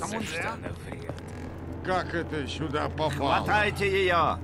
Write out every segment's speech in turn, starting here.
она врет. Как это сюда попало? Хватайте ее!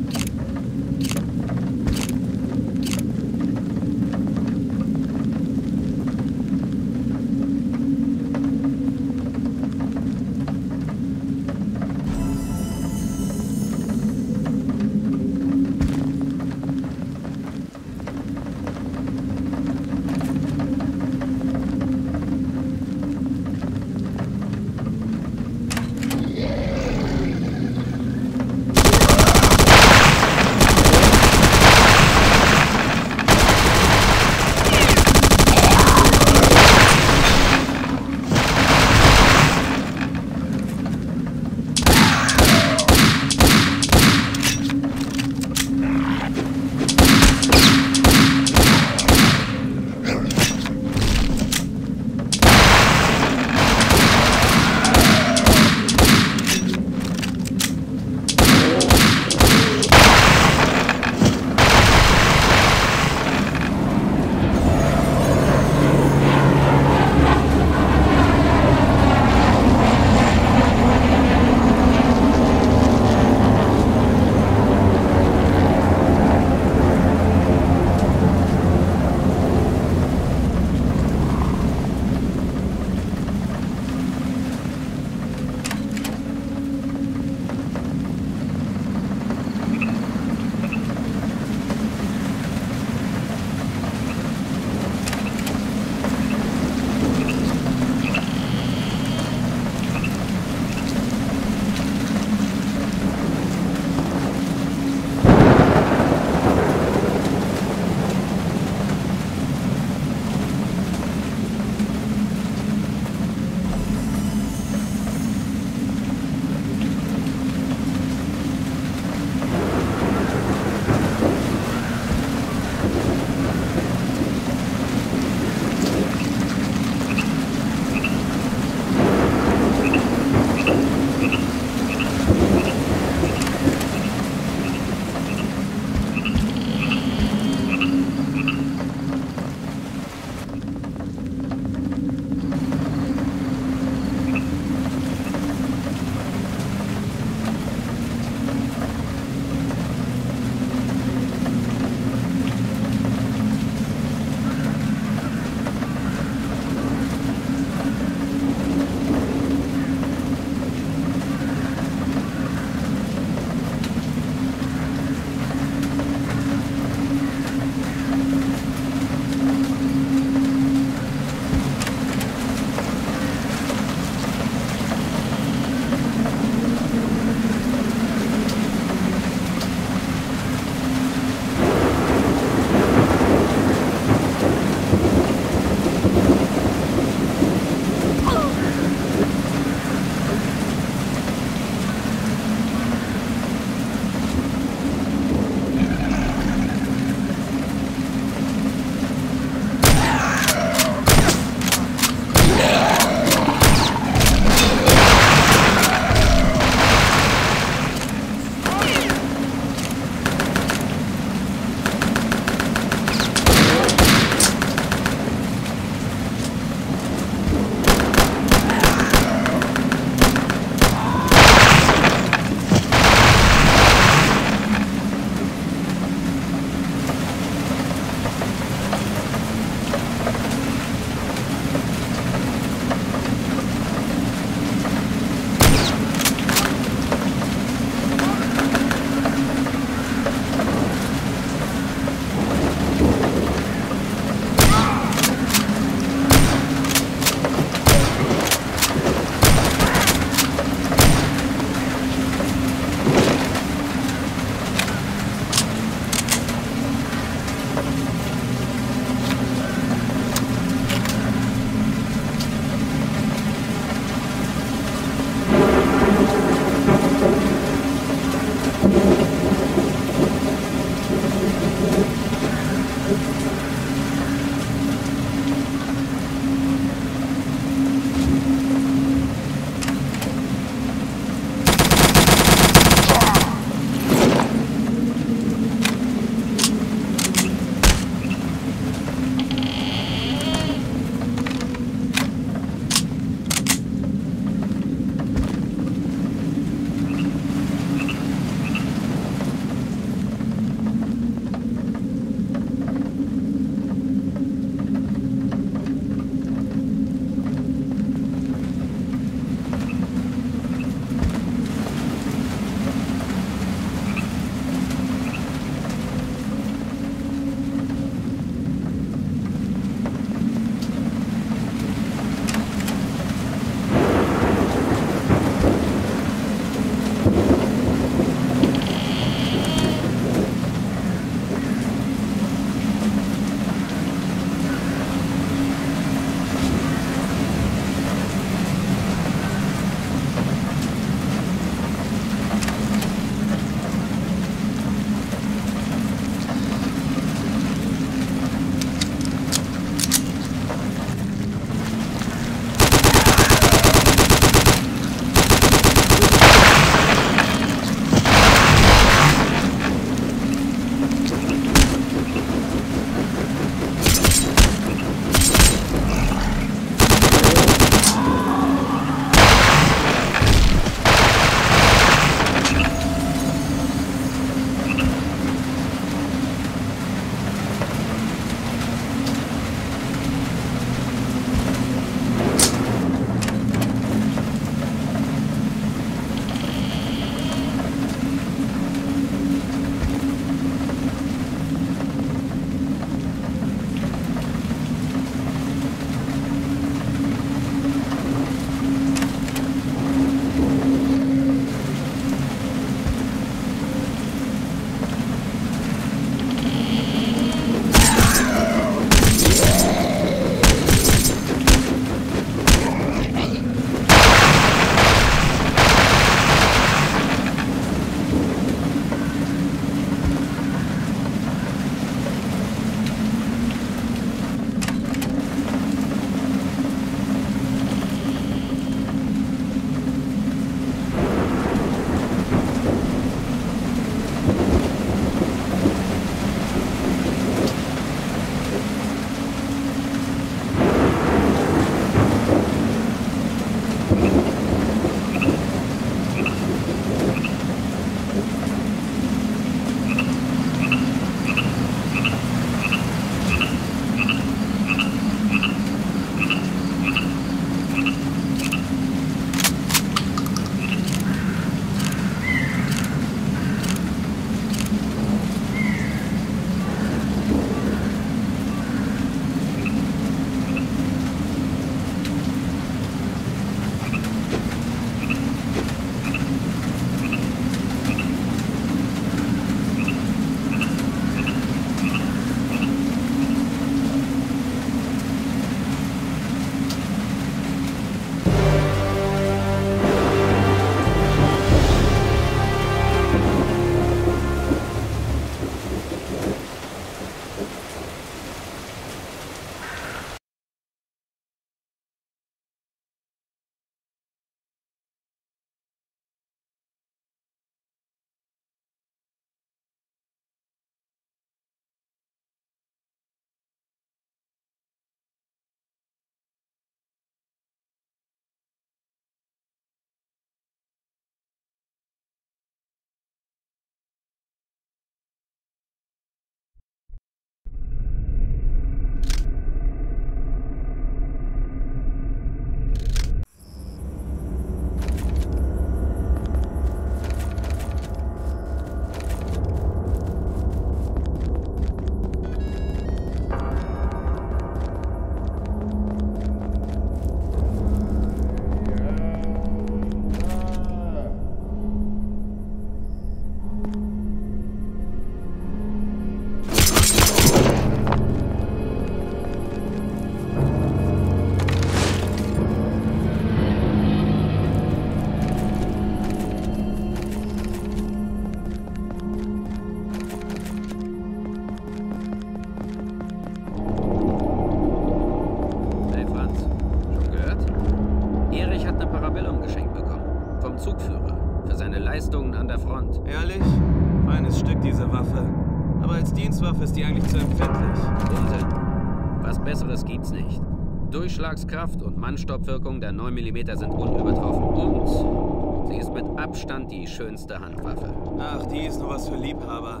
Durchschlagskraft und Mannstoppwirkung der 9mm sind unübertroffen. Und sie ist mit Abstand die schönste Handwaffe. Ach, die ist nur was für Liebhaber.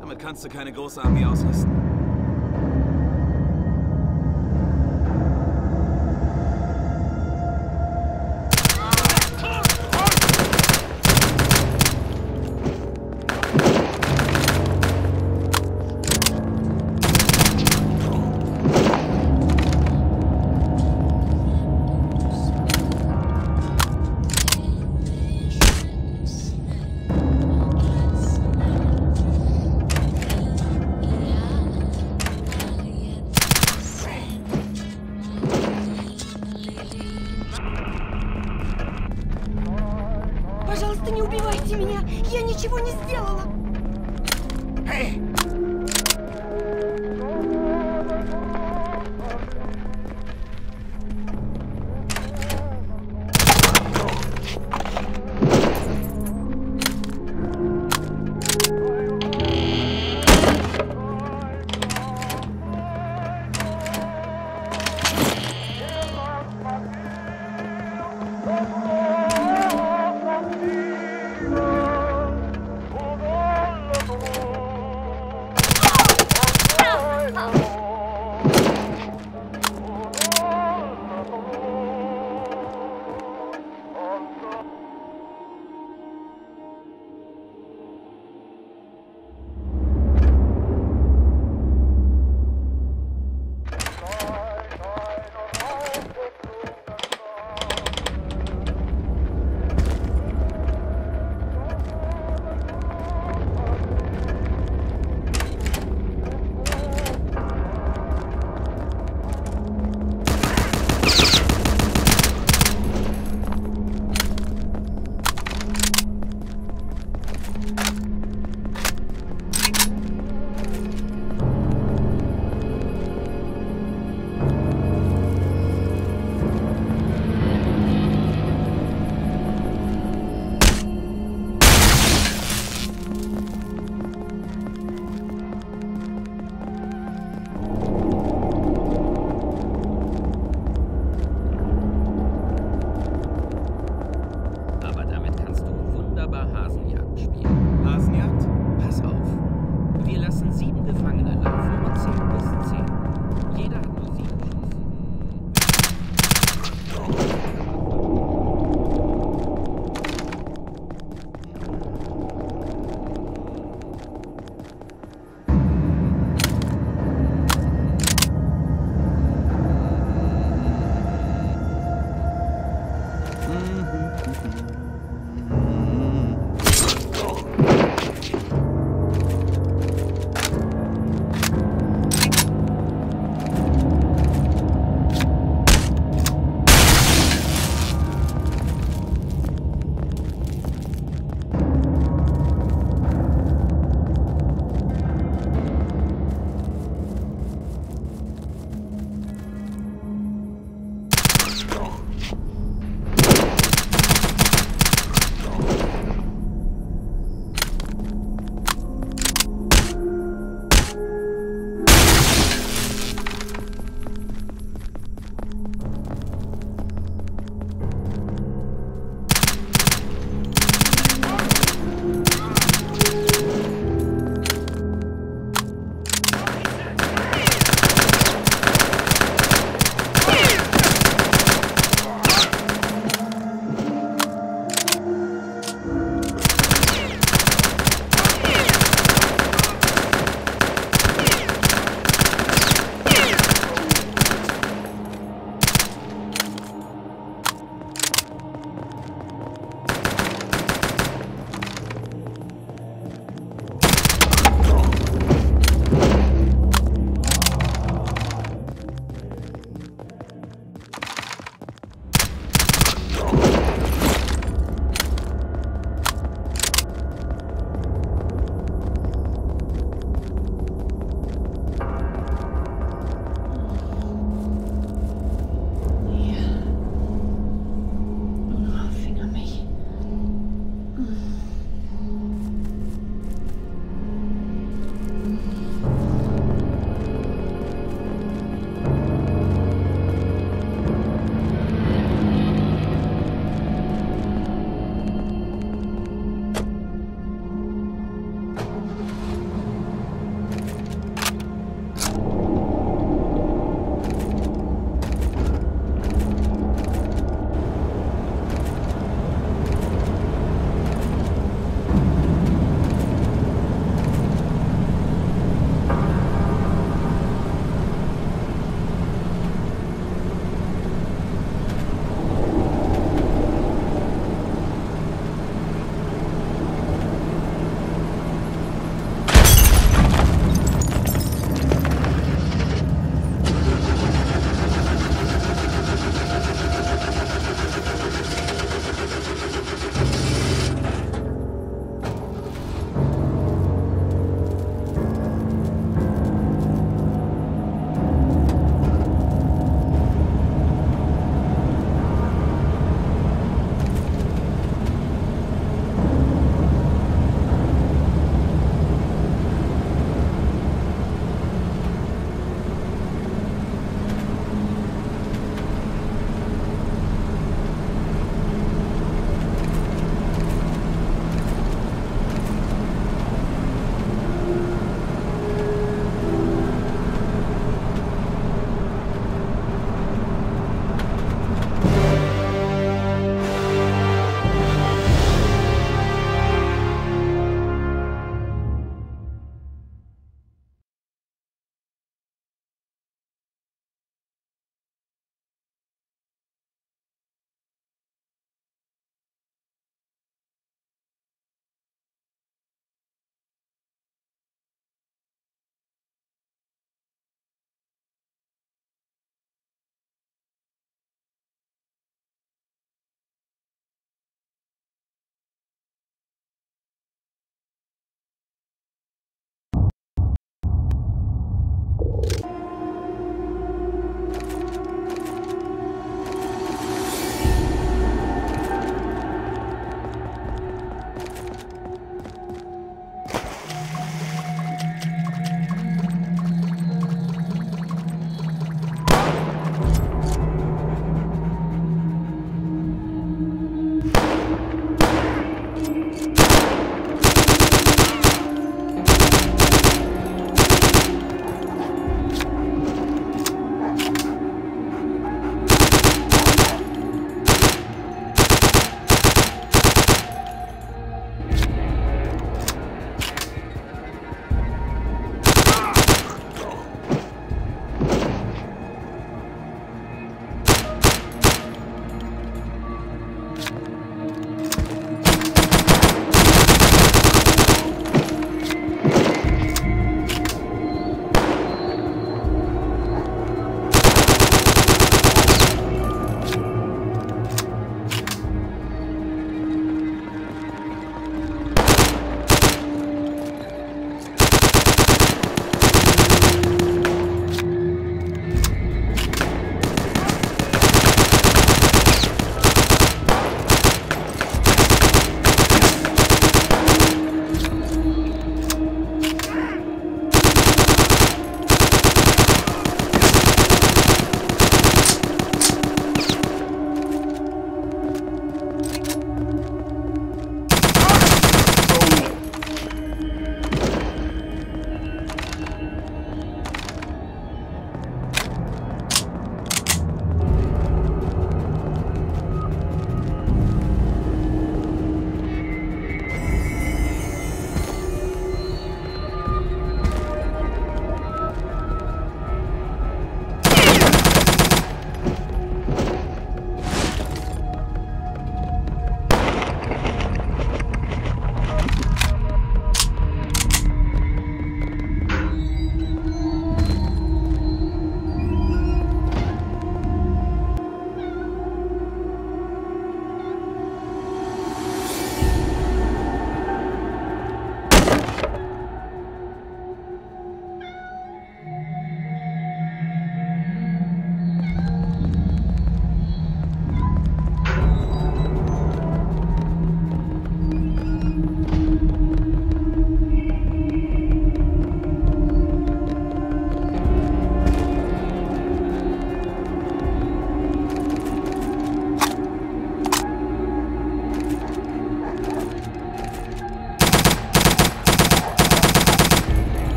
Damit kannst du keine große Armee ausrüsten.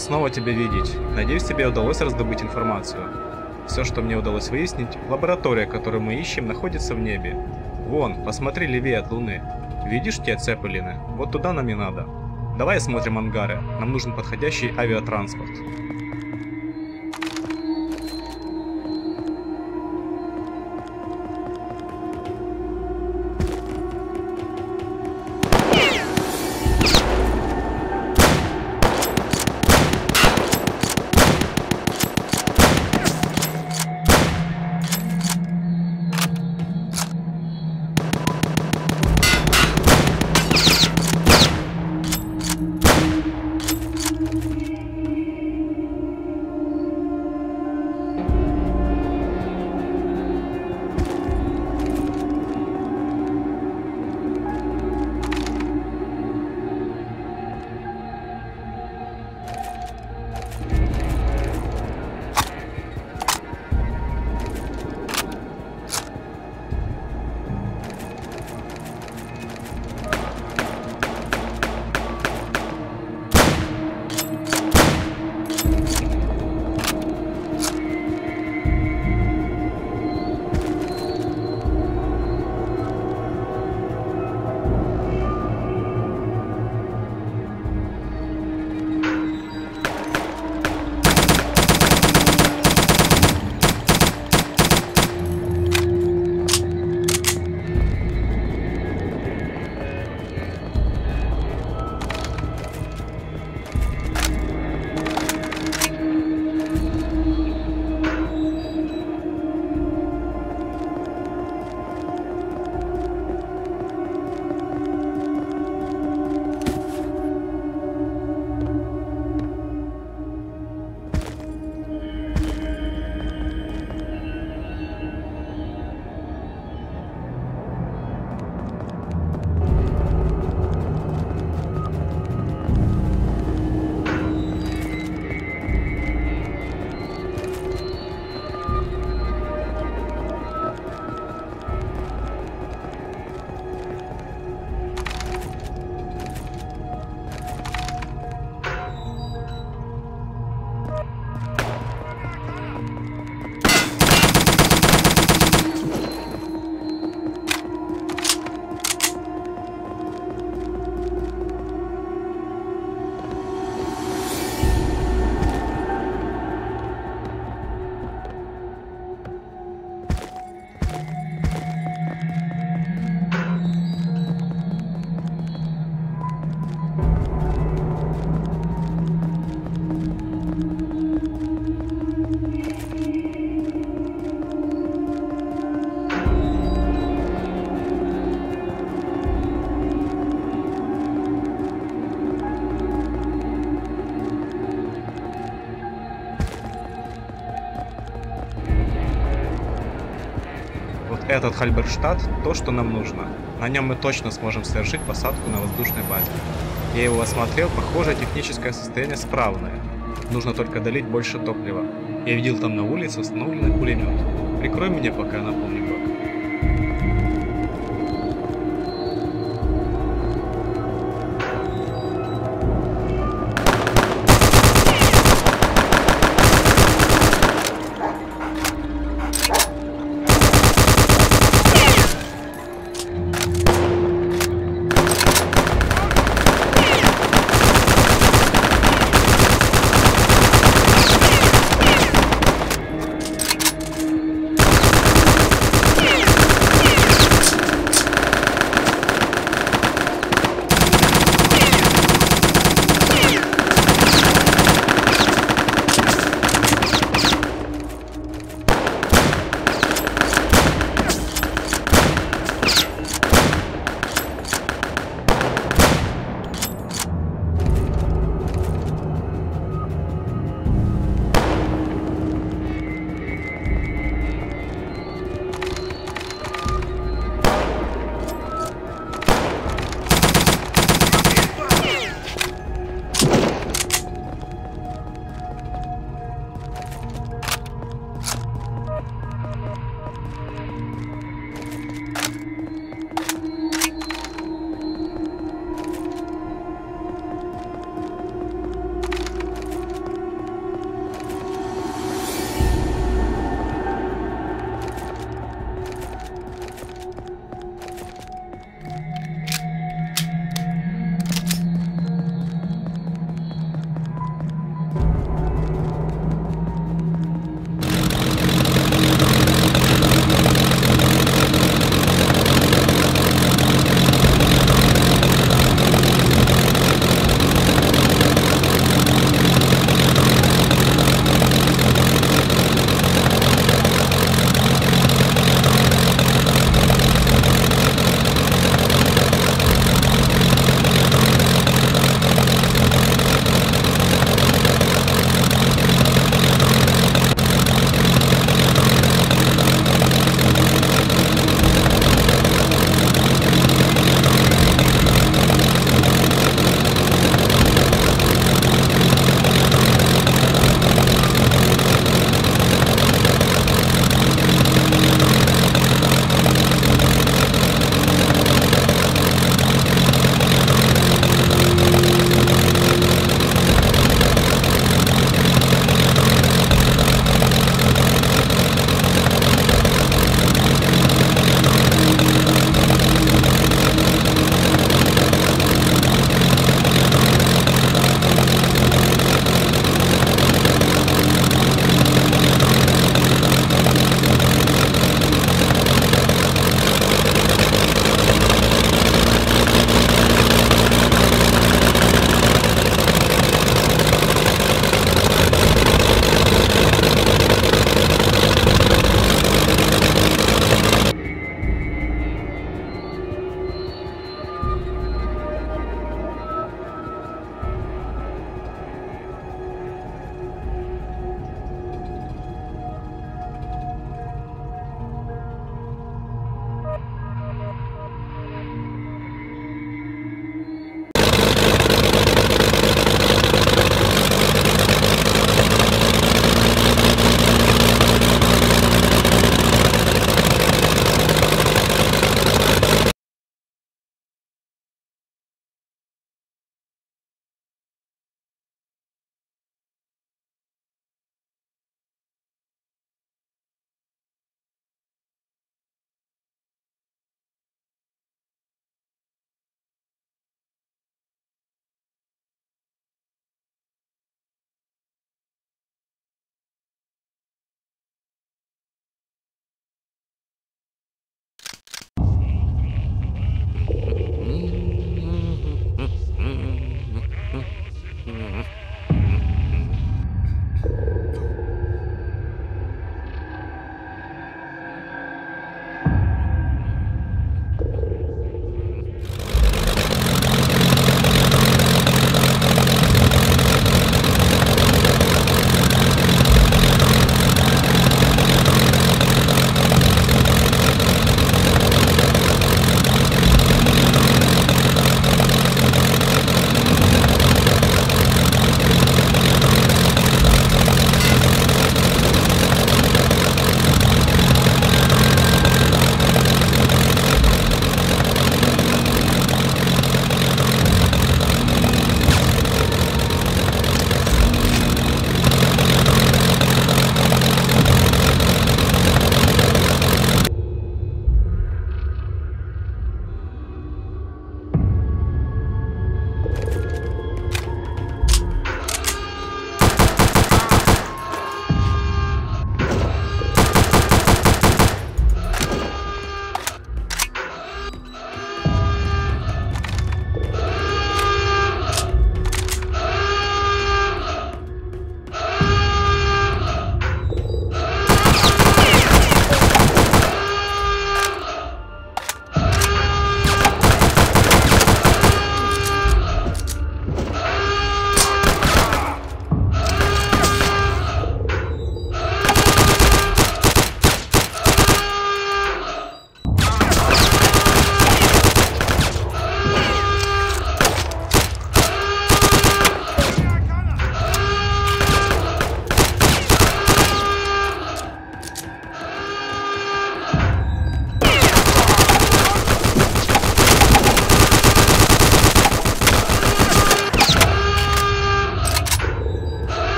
Рад снова тебя видеть. Надеюсь, тебе удалось раздобыть информацию. Все, что мне удалось выяснить, лаборатория, которую мы ищем, находится в небе. Вон, посмотри левее от Луны. Видишь те цепелины? Вот туда нам и надо. Давай осмотрим ангары. Нам нужен подходящий авиатранспорт. Этот Хальберштадт – то, что нам нужно. На нем мы точно сможем совершить посадку на воздушной базе. Я его осмотрел, похоже, техническое состояние справное. Нужно только долить больше топлива. Я видел там на улице установленный пулемет. Прикрой меня, пока напомню как.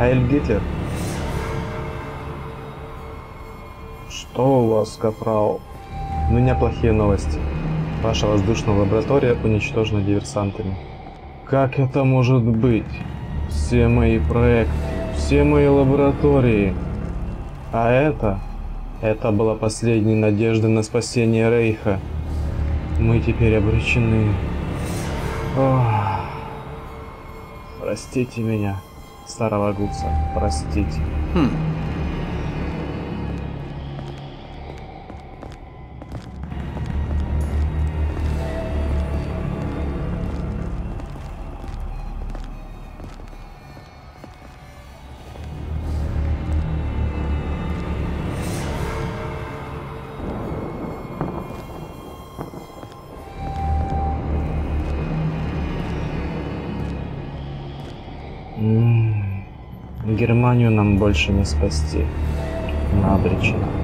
Хайль Гитлер. Что у вас, капрал? У меня плохие новости. Ваша воздушная лаборатория уничтожена диверсантами. Как это может быть? Все мои проекты, все мои лаборатории. А это? Это была последняя надежда на спасение Рейха. Мы теперь обречены. Ох. Простите меня, старого гуца, простите. Хм. М, Германию нам больше не спасти. Она обречена.